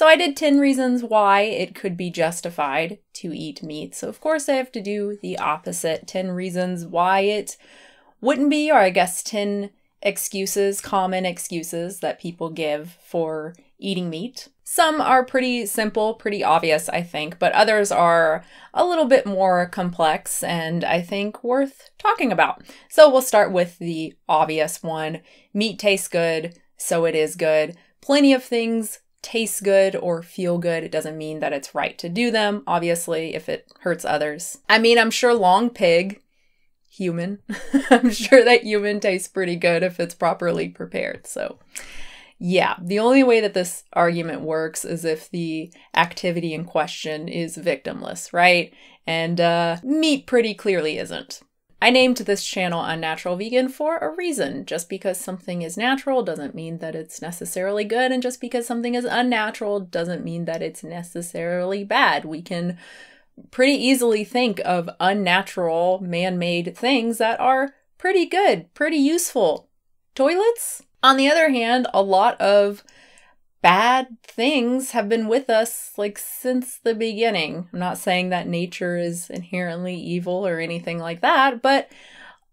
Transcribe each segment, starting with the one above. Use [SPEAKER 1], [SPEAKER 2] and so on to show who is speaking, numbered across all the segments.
[SPEAKER 1] So I did 10 reasons why it could be justified to eat meat. So of course I have to do the opposite 10 reasons why it wouldn't be, or I guess 10 excuses, common excuses that people give for eating meat. Some are pretty simple, pretty obvious, I think, but others are a little bit more complex and I think worth talking about. So we'll start with the obvious one meat tastes good, so it is good. Plenty of things taste good or feel good. It doesn't mean that it's right to do them, obviously, if it hurts others. I mean, I'm sure long pig human. I'm sure that human tastes pretty good if it's properly prepared. So, yeah, the only way that this argument works is if the activity in question is victimless, right? And uh, meat pretty clearly isn't. I named this channel Unnatural Vegan for a reason. Just because something is natural doesn't mean that it's necessarily good, and just because something is unnatural doesn't mean that it's necessarily bad. We can pretty easily think of unnatural man made things that are pretty good, pretty useful. Toilets? On the other hand, a lot of bad things have been with us like since the beginning. I'm not saying that nature is inherently evil or anything like that, but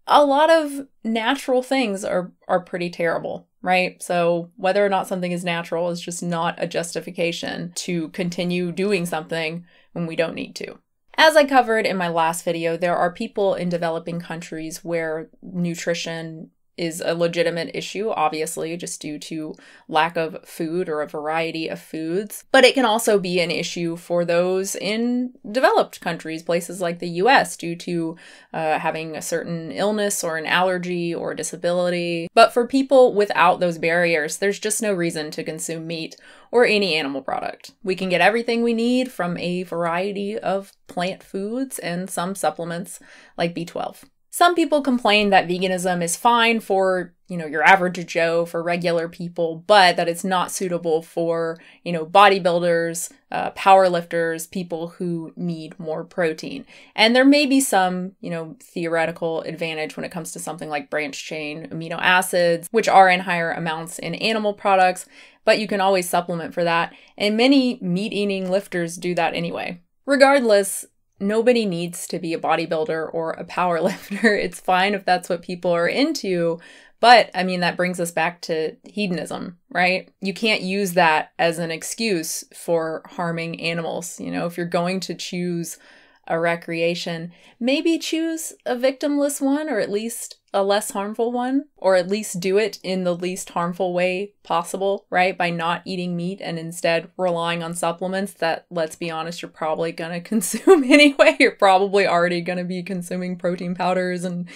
[SPEAKER 1] a lot of natural things are are pretty terrible, right? So whether or not something is natural is just not a justification to continue doing something when we don't need to. As I covered in my last video, there are people in developing countries where nutrition is a legitimate issue, obviously, just due to lack of food or a variety of foods. But it can also be an issue for those in developed countries, places like the US, due to uh, having a certain illness or an allergy or disability. But for people without those barriers, there's just no reason to consume meat or any animal product. We can get everything we need from a variety of plant foods and some supplements like B12. Some people complain that veganism is fine for, you know, your average Joe, for regular people, but that it's not suitable for, you know, bodybuilders, uh, power lifters, people who need more protein. And there may be some, you know, theoretical advantage when it comes to something like branched chain amino acids, which are in higher amounts in animal products, but you can always supplement for that. And many meat eating lifters do that anyway. Regardless, nobody needs to be a bodybuilder or a power lifter. It's fine if that's what people are into. But I mean, that brings us back to hedonism, right? You can't use that as an excuse for harming animals. You know, if you're going to choose a recreation, maybe choose a victimless one or at least a less harmful one, or at least do it in the least harmful way possible, right? By not eating meat and instead relying on supplements that, let's be honest, you're probably gonna consume anyway. You're probably already gonna be consuming protein powders and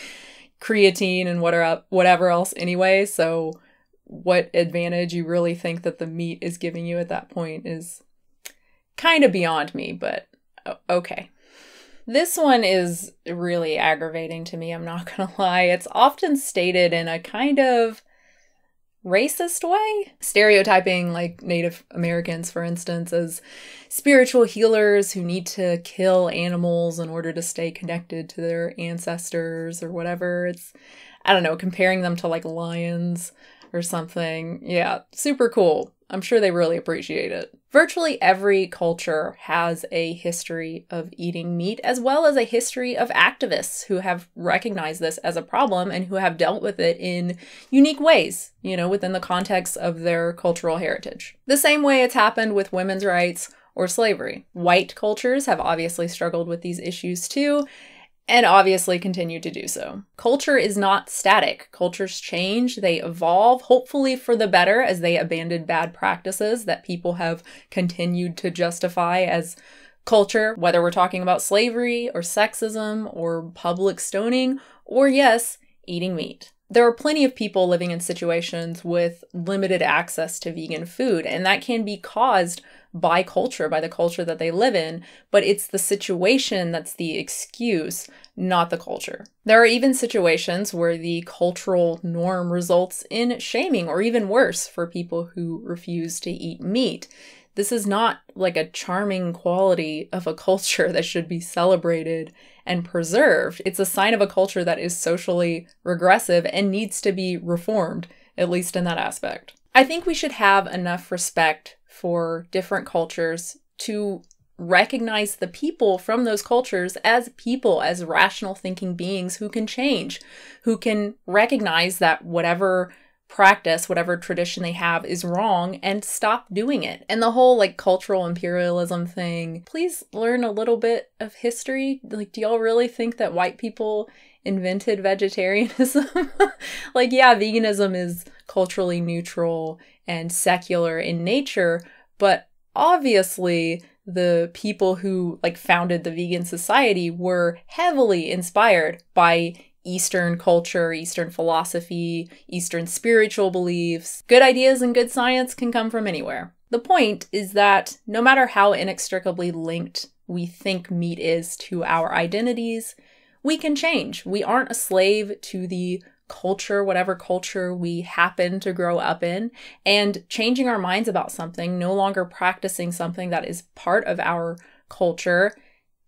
[SPEAKER 1] creatine and whatever whatever else anyway. So what advantage you really think that the meat is giving you at that point is kind of beyond me, but okay. This one is really aggravating to me, I'm not gonna lie. It's often stated in a kind of racist way, stereotyping like Native Americans, for instance, as spiritual healers who need to kill animals in order to stay connected to their ancestors or whatever. It's, I don't know, comparing them to like lions or something. Yeah, super cool. I'm sure they really appreciate it. Virtually every culture has a history of eating meat, as well as a history of activists who have recognized this as a problem and who have dealt with it in unique ways, you know, within the context of their cultural heritage. The same way it's happened with women's rights or slavery. White cultures have obviously struggled with these issues too, and obviously continue to do so. Culture is not static. Cultures change, they evolve, hopefully for the better, as they abandon bad practices that people have continued to justify as culture, whether we're talking about slavery or sexism or public stoning, or yes, eating meat. There are plenty of people living in situations with limited access to vegan food, and that can be caused by culture, by the culture that they live in, but it's the situation that's the excuse, not the culture. There are even situations where the cultural norm results in shaming, or even worse, for people who refuse to eat meat. This is not like a charming quality of a culture that should be celebrated and preserved. It's a sign of a culture that is socially regressive and needs to be reformed, at least in that aspect. I think we should have enough respect for different cultures to recognize the people from those cultures as people, as rational thinking beings who can change, who can recognize that whatever practice, whatever tradition they have, is wrong and stop doing it. And the whole like cultural imperialism thing, please learn a little bit of history. Like, do y'all really think that white people invented vegetarianism? like, yeah, veganism is culturally neutral and secular in nature, but obviously the people who like founded the vegan society were heavily inspired by Eastern culture, Eastern philosophy, Eastern spiritual beliefs. Good ideas and good science can come from anywhere. The point is that no matter how inextricably linked we think meat is to our identities, we can change. We aren't a slave to the culture, whatever culture we happen to grow up in, and changing our minds about something, no longer practicing something that is part of our culture,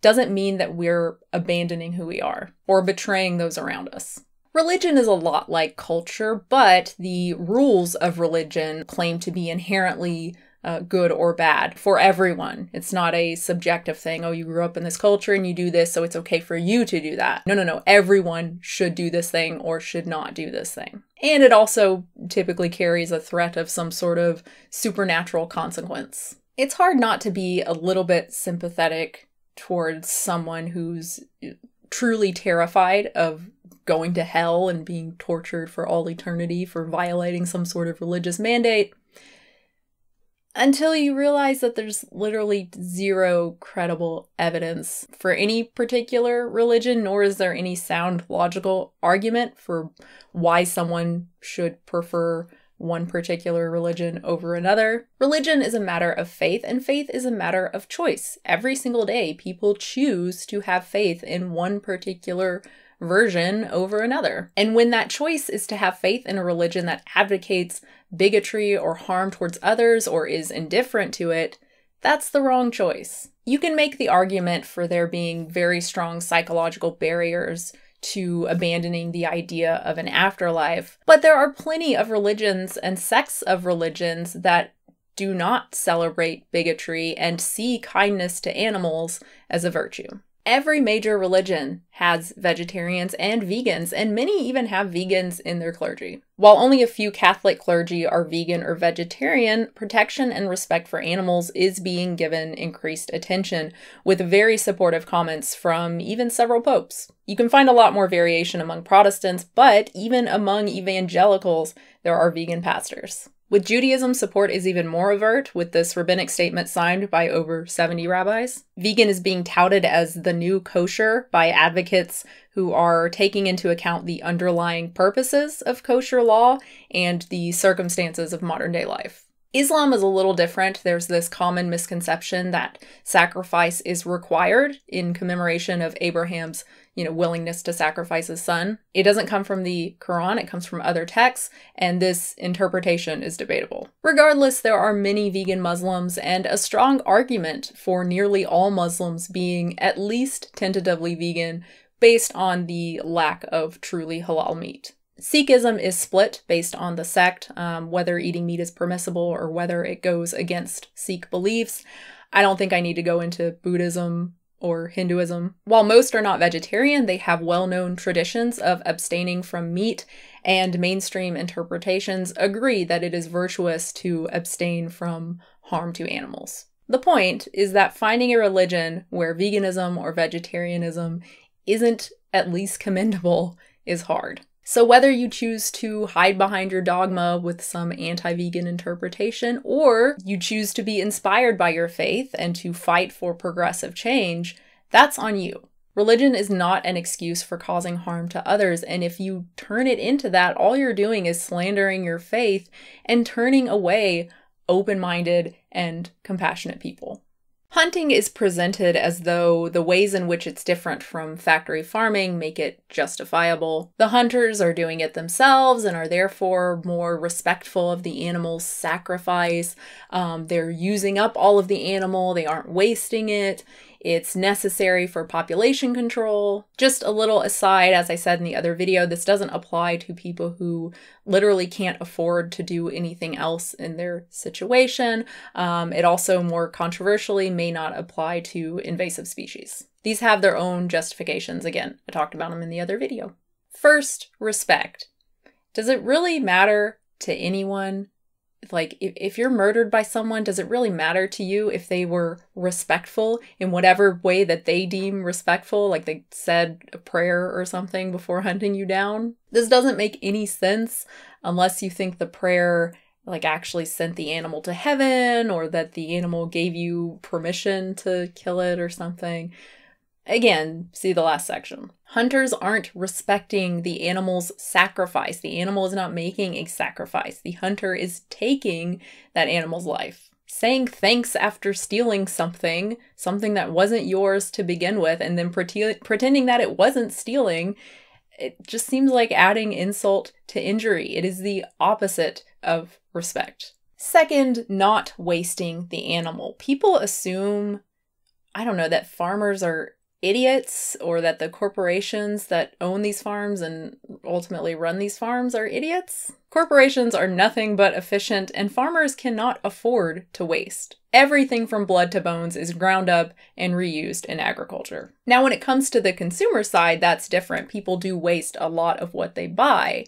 [SPEAKER 1] doesn't mean that we're abandoning who we are or betraying those around us. Religion is a lot like culture, but the rules of religion claim to be inherently uh, good or bad for everyone. It's not a subjective thing. Oh, you grew up in this culture and you do this, so it's okay for you to do that. No, no, no. Everyone should do this thing or should not do this thing. And it also typically carries a threat of some sort of supernatural consequence. It's hard not to be a little bit sympathetic towards someone who's truly terrified of going to hell and being tortured for all eternity for violating some sort of religious mandate until you realize that there's literally zero credible evidence for any particular religion, nor is there any sound logical argument for why someone should prefer one particular religion over another. Religion is a matter of faith, and faith is a matter of choice. Every single day, people choose to have faith in one particular version over another. And when that choice is to have faith in a religion that advocates bigotry or harm towards others or is indifferent to it, that's the wrong choice. You can make the argument for there being very strong psychological barriers to abandoning the idea of an afterlife. But there are plenty of religions and sects of religions that do not celebrate bigotry and see kindness to animals as a virtue. Every major religion has vegetarians and vegans, and many even have vegans in their clergy. While only a few Catholic clergy are vegan or vegetarian, protection and respect for animals is being given increased attention, with very supportive comments from even several popes. You can find a lot more variation among Protestants, but even among evangelicals, there are vegan pastors. With Judaism, support is even more overt, with this rabbinic statement signed by over 70 rabbis. Vegan is being touted as the new kosher by advocates who are taking into account the underlying purposes of kosher law and the circumstances of modern day life. Islam is a little different. There's this common misconception that sacrifice is required in commemoration of Abraham's you know, willingness to sacrifice his son. It doesn't come from the Quran, it comes from other texts, and this interpretation is debatable. Regardless, there are many vegan Muslims and a strong argument for nearly all Muslims being at least tentatively vegan based on the lack of truly halal meat. Sikhism is split based on the sect, um, whether eating meat is permissible or whether it goes against Sikh beliefs. I don't think I need to go into Buddhism or Hinduism. While most are not vegetarian, they have well known traditions of abstaining from meat, and mainstream interpretations agree that it is virtuous to abstain from harm to animals. The point is that finding a religion where veganism or vegetarianism isn't at least commendable is hard. So, whether you choose to hide behind your dogma with some anti vegan interpretation, or you choose to be inspired by your faith and to fight for progressive change, that's on you. Religion is not an excuse for causing harm to others, and if you turn it into that, all you're doing is slandering your faith and turning away open minded and compassionate people. Hunting is presented as though the ways in which it's different from factory farming make it justifiable. The hunters are doing it themselves and are therefore more respectful of the animal's sacrifice. Um, they're using up all of the animal, they aren't wasting it. It's necessary for population control. Just a little aside, as I said in the other video, this doesn't apply to people who literally can't afford to do anything else in their situation. Um, it also, more controversially, may not apply to invasive species. These have their own justifications. Again, I talked about them in the other video. First, respect. Does it really matter to anyone like if, if you're murdered by someone does it really matter to you if they were respectful in whatever way that they deem respectful? Like they said a prayer or something before hunting you down? This doesn't make any sense unless you think the prayer like actually sent the animal to heaven or that the animal gave you permission to kill it or something Again, see the last section. Hunters aren't respecting the animal's sacrifice. The animal is not making a sacrifice. The hunter is taking that animal's life. Saying thanks after stealing something, something that wasn't yours to begin with, and then pre- pretending that it wasn't stealing, it just seems like adding insult to injury. It is the opposite of respect. Second, not wasting the animal. People assume, I don't know, that farmers are idiots or that the corporations that own these farms and ultimately run these farms are idiots. Corporations are nothing but efficient, and farmers cannot afford to waste. Everything from blood to bones is ground up and reused in agriculture. Now, when it comes to the consumer side, that's different. People do waste a lot of what they buy.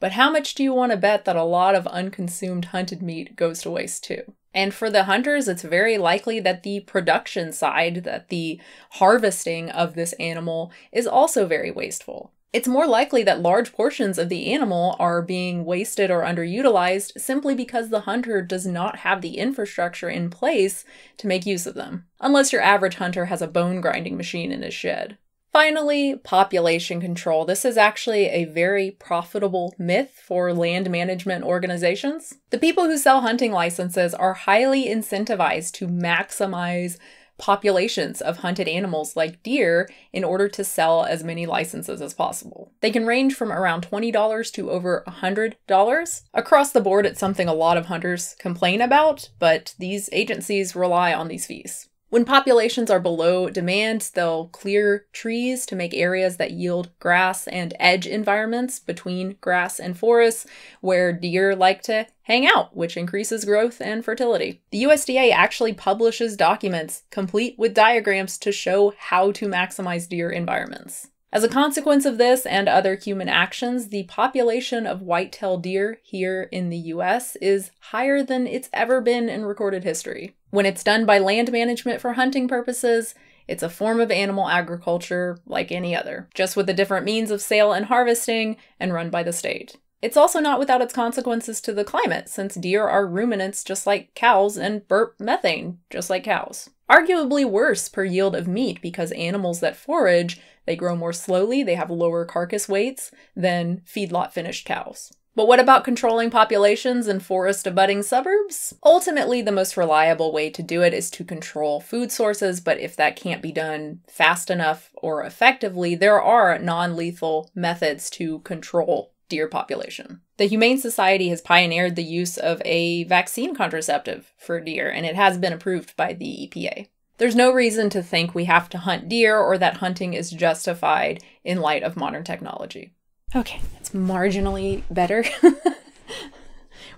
[SPEAKER 1] But how much do you want to bet that a lot of unconsumed hunted meat goes to waste too? And for the hunters, it's very likely that the production side, that the harvesting of this animal is also very wasteful. It's more likely that large portions of the animal are being wasted or underutilized simply because the hunter does not have the infrastructure in place to make use of them, unless your average hunter has a bone grinding machine in his shed. Finally, population control. This is actually a very profitable myth for land management organizations. The people who sell hunting licenses are highly incentivized to maximize populations of hunted animals like deer in order to sell as many licenses as possible. They can range from around $20 to over $100. Across the board, it's something a lot of hunters complain about, but these agencies rely on these fees. When populations are below demand, they'll clear trees to make areas that yield grass and edge environments between grass and forests where deer like to hang out, which increases growth and fertility. The USDA actually publishes documents complete with diagrams to show how to maximize deer environments. As a consequence of this and other human actions, the population of white-tailed deer here in the US is higher than it's ever been in recorded history. When it's done by land management for hunting purposes, it's a form of animal agriculture like any other, just with a different means of sale and harvesting and run by the state. It's also not without its consequences to the climate, since deer are ruminants just like cows and burp methane just like cows. Arguably worse per yield of meat because animals that forage they grow more slowly, they have lower carcass weights than feedlot finished cows. But what about controlling populations in forest abutting suburbs? Ultimately, the most reliable way to do it is to control food sources, but if that can't be done fast enough or effectively, there are non lethal methods to control deer population. The Humane Society has pioneered the use of a vaccine contraceptive for deer, and it has been approved by the EPA. There's no reason to think we have to hunt deer or that hunting is justified in light of modern technology. Okay, it's marginally better.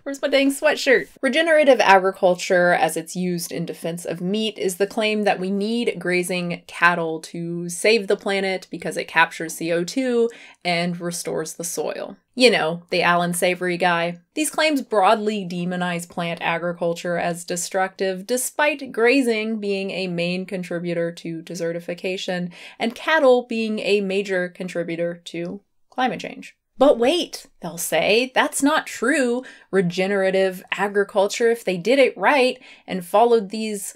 [SPEAKER 1] Where's my dang sweatshirt? Regenerative agriculture, as it's used in defense of meat, is the claim that we need grazing cattle to save the planet because it captures CO2 and restores the soil. You know, the Allan Savory guy. These claims broadly demonize plant agriculture as destructive, despite grazing being a main contributor to desertification and cattle being a major contributor to climate change. But wait, they'll say, that's not true. Regenerative agriculture, if they did it right and followed these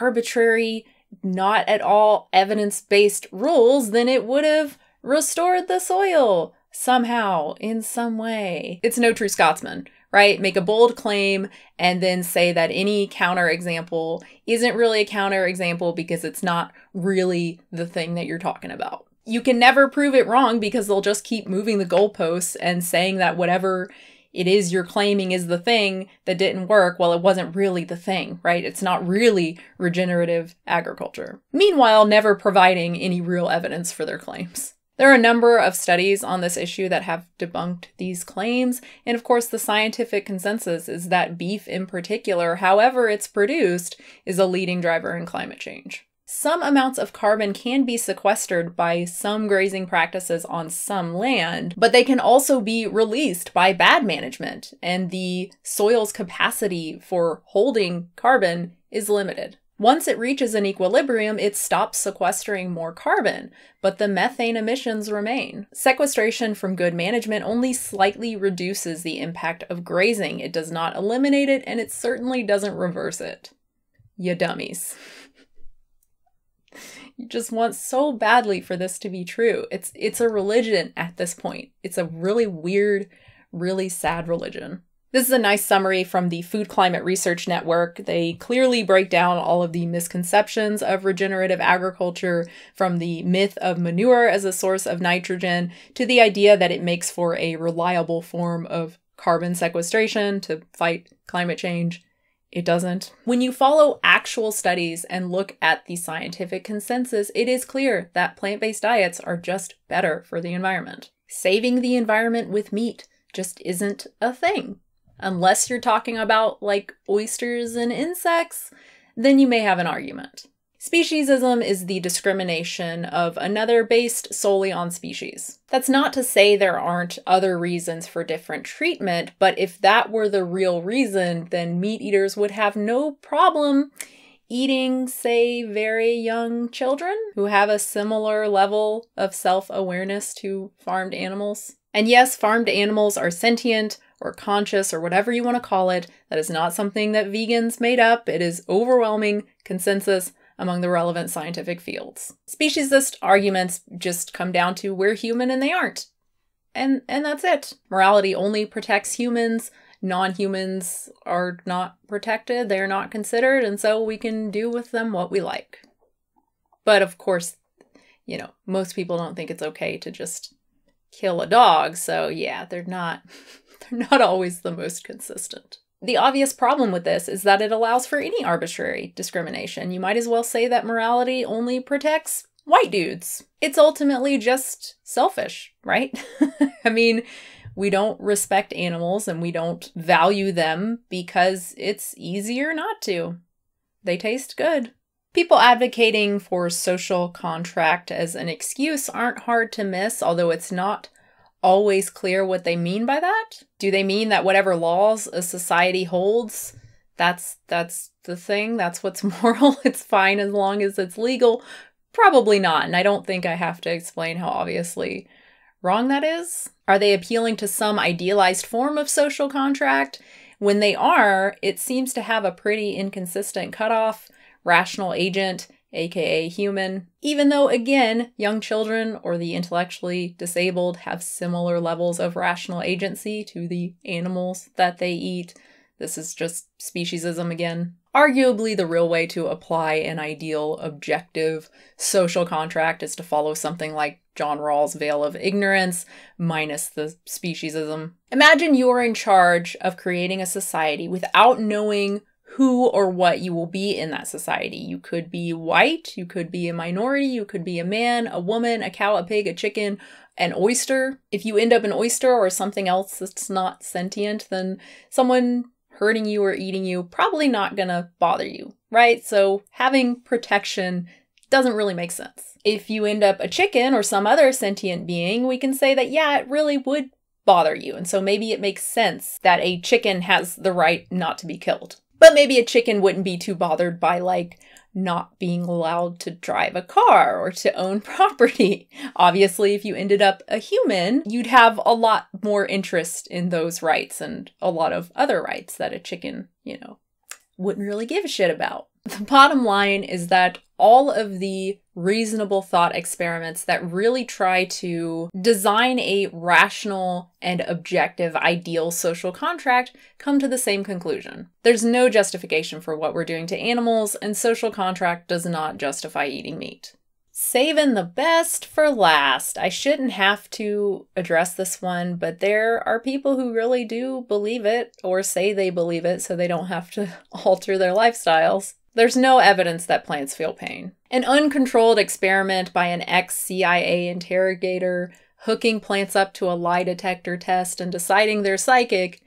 [SPEAKER 1] arbitrary, not at all evidence based rules, then it would have restored the soil somehow, in some way. It's no true Scotsman, right? Make a bold claim and then say that any counterexample isn't really a counterexample because it's not really the thing that you're talking about you can never prove it wrong because they'll just keep moving the goalposts and saying that whatever it is you're claiming is the thing that didn't work, well, it wasn't really the thing, right? It's not really regenerative agriculture. Meanwhile, never providing any real evidence for their claims. There are a number of studies on this issue that have debunked these claims, and of course, the scientific consensus is that beef in particular, however it's produced, is a leading driver in climate change. Some amounts of carbon can be sequestered by some grazing practices on some land, but they can also be released by bad management, and the soil's capacity for holding carbon is limited. Once it reaches an equilibrium, it stops sequestering more carbon, but the methane emissions remain. Sequestration from good management only slightly reduces the impact of grazing. It does not eliminate it, and it certainly doesn't reverse it. You dummies. You just want so badly for this to be true. It's it's a religion at this point. It's a really weird, really sad religion. This is a nice summary from the Food Climate Research Network. They clearly break down all of the misconceptions of regenerative agriculture from the myth of manure as a source of nitrogen to the idea that it makes for a reliable form of carbon sequestration to fight climate change. It doesn't. When you follow actual studies and look at the scientific consensus, it is clear that plant based diets are just better for the environment. Saving the environment with meat just isn't a thing. Unless you're talking about like oysters and insects, then you may have an argument. Speciesism is the discrimination of another based solely on species. That's not to say there aren't other reasons for different treatment, but if that were the real reason, then meat eaters would have no problem eating, say, very young children who have a similar level of self awareness to farmed animals. And yes, farmed animals are sentient, or conscious or whatever you want to call it. That is not something that vegans made up. It is overwhelming consensus among the relevant scientific fields. Speciesist arguments just come down to we're human and they aren't. And and that's it. Morality only protects humans. Non-humans are not protected. They're not considered, and so we can do with them what we like. But of course, you know, most people don't think it's okay to just kill a dog, so yeah, they're not they're not always the most consistent. The obvious problem with this is that it allows for any arbitrary discrimination. You might as well say that morality only protects white dudes. It's ultimately just selfish, right? I mean, we don't respect animals and we don't value them because it's easier not to. They taste good. People advocating for social contract as an excuse aren't hard to miss, although it's not always clear what they mean by that. Do they mean that whatever laws a society holds, that's that's the thing, that's what's moral, it's fine as long as it's legal? Probably not, and I don't think I have to explain how obviously wrong that is. Are they appealing to some idealized form of social contract? When they are, it seems to have a pretty inconsistent cutoff. Rational agent aka human, even though, again, young children or the intellectually disabled have similar levels of rational agency to the animals that they eat. This is just speciesism again. Arguably, the real way to apply an ideal, objective social contract is to follow something like John Rawls' veil of ignorance, minus the speciesism. Imagine you're in charge of creating a society without knowing who or what you will be in that society. You could be white, you could be a minority, you could be a man, a woman, a cow, a pig, a chicken, an oyster. If you end up an oyster or something else that's not sentient, then someone hurting you or eating you probably not gonna bother you, right? So having protection doesn't really make sense. If you end up a chicken or some other sentient being, we can say that yeah, it really would bother you. And so maybe it makes sense that a chicken has the right not to be killed. But maybe a chicken wouldn't be too bothered by like not being allowed to drive a car or to own property. Obviously, if you ended up a human, you'd have a lot more interest in those rights and a lot of other rights that a chicken, you know, wouldn't really give a shit about. The bottom line is that all of the reasonable thought experiments that really try to design a rational and objective ideal social contract come to the same conclusion. There's no justification for what we're doing to animals, and social contract does not justify eating meat. Saving the best for last. I shouldn't have to address this one, but there are people who really do believe it or say they believe it so they don't have to alter their lifestyles. There's no evidence that plants feel pain. An uncontrolled experiment by an ex CIA interrogator hooking plants up to a lie detector test and deciding they're psychic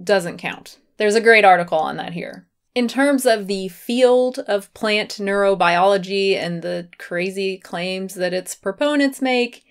[SPEAKER 1] doesn't count. There's a great article on that here. In terms of the field of plant neurobiology and the crazy claims that its proponents make,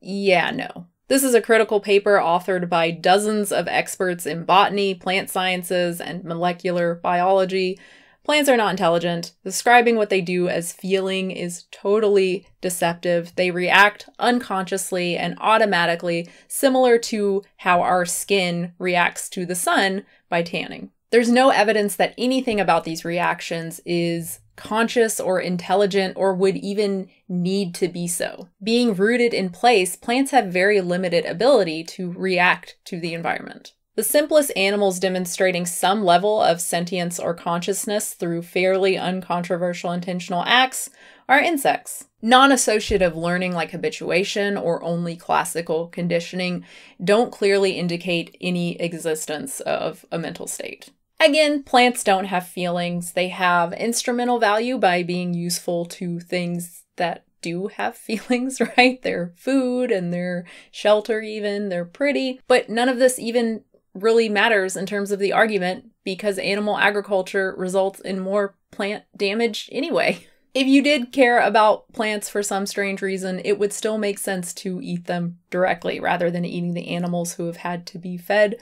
[SPEAKER 1] yeah, no. This is a critical paper authored by dozens of experts in botany, plant sciences, and molecular biology. Plants are not intelligent. Describing what they do as feeling is totally deceptive. They react unconsciously and automatically, similar to how our skin reacts to the sun by tanning. There's no evidence that anything about these reactions is conscious or intelligent or would even need to be so. Being rooted in place, plants have very limited ability to react to the environment. The simplest animals demonstrating some level of sentience or consciousness through fairly uncontroversial intentional acts are insects. Non associative learning like habituation or only classical conditioning don't clearly indicate any existence of a mental state. Again, plants don't have feelings. They have instrumental value by being useful to things that do have feelings, right? They're food and they're shelter, even. They're pretty. But none of this even really matters in terms of the argument because animal agriculture results in more plant damage anyway. If you did care about plants for some strange reason, it would still make sense to eat them directly rather than eating the animals who have had to be fed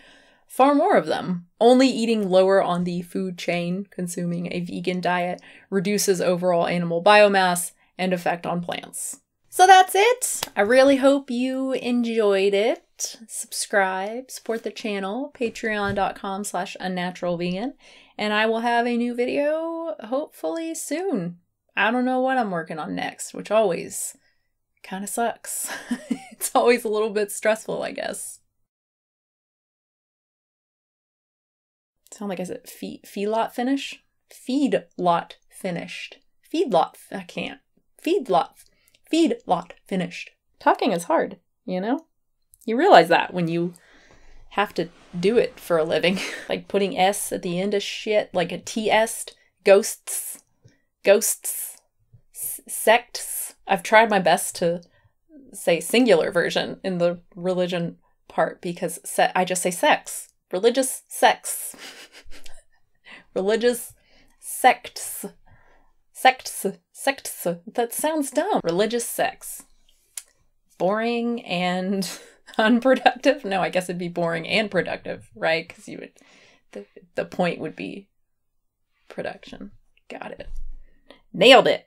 [SPEAKER 1] far more of them. Only eating lower on the food chain, consuming a vegan diet, reduces overall animal biomass and effect on plants. So that's it. I really hope you enjoyed it. Subscribe, support the channel, patreon.com slash unnaturalvegan, and I will have a new video hopefully soon. I don't know what I'm working on next, which always kind of sucks. it's always a little bit stressful, I guess. sound like I said feed feedlot finish? Feed lot finished. Feedlot. I can't. Feedlot. Feedlot finished. Talking is hard, you know? You realize that when you have to do it for a living. like putting S at the end of shit, like a TS, ghosts, ghosts, sects. I've tried my best to say singular version in the religion part because se- I just say sex. Religious sex. Religious sects. Sects. Sects. That sounds dumb. Religious sex. Boring and unproductive? No, I guess it'd be boring and productive, right? Because you would, the, the point would be production. Got it. Nailed it.